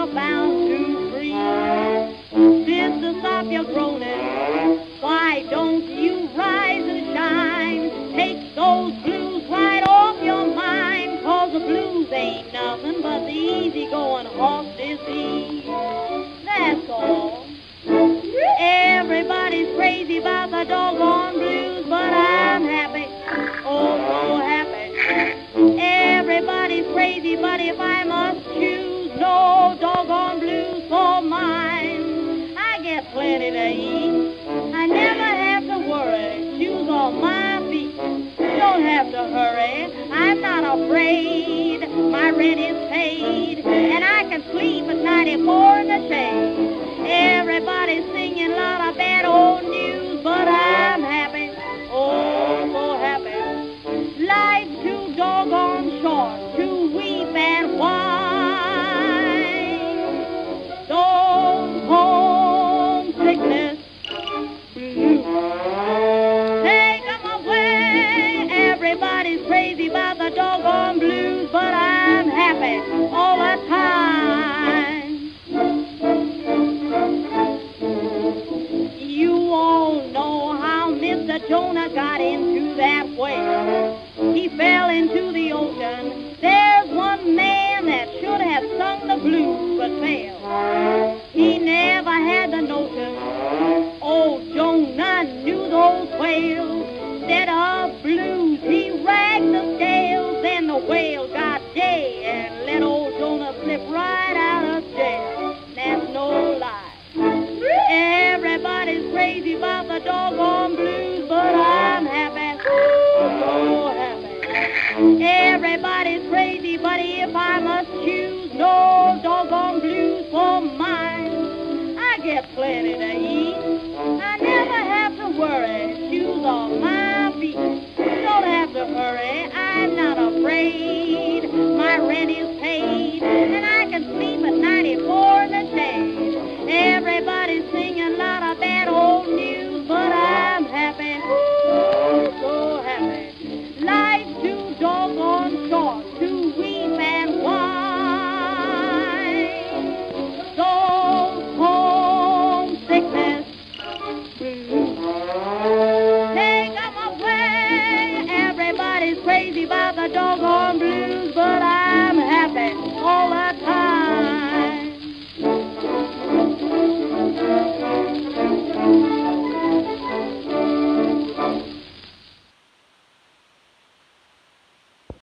you're bound to. This to stop your groaning. Why don't you rise and shine? Take those blues right off your mind, cause the blues ain't nothing but the easy-going horse disease. 94 in the shade. Everybody's singing a lot of bad old news, but I'm happy. Oh, so happy. Life's too doggone short to weep and whine. Those homesickness blues. Mm-hmm. Take 'em away. Everybody's crazy about the doggone blues, but I'm happy Jonah got into that whale. He fell into the ocean. There's one man that should have sung the blues but failed. He never had the notion. Oh, Jonah knew those whales. Everybody's crazy, but if I must choose, no doggone blues for mine. I get plenty to eat. I never have to worry. Shoes are mine.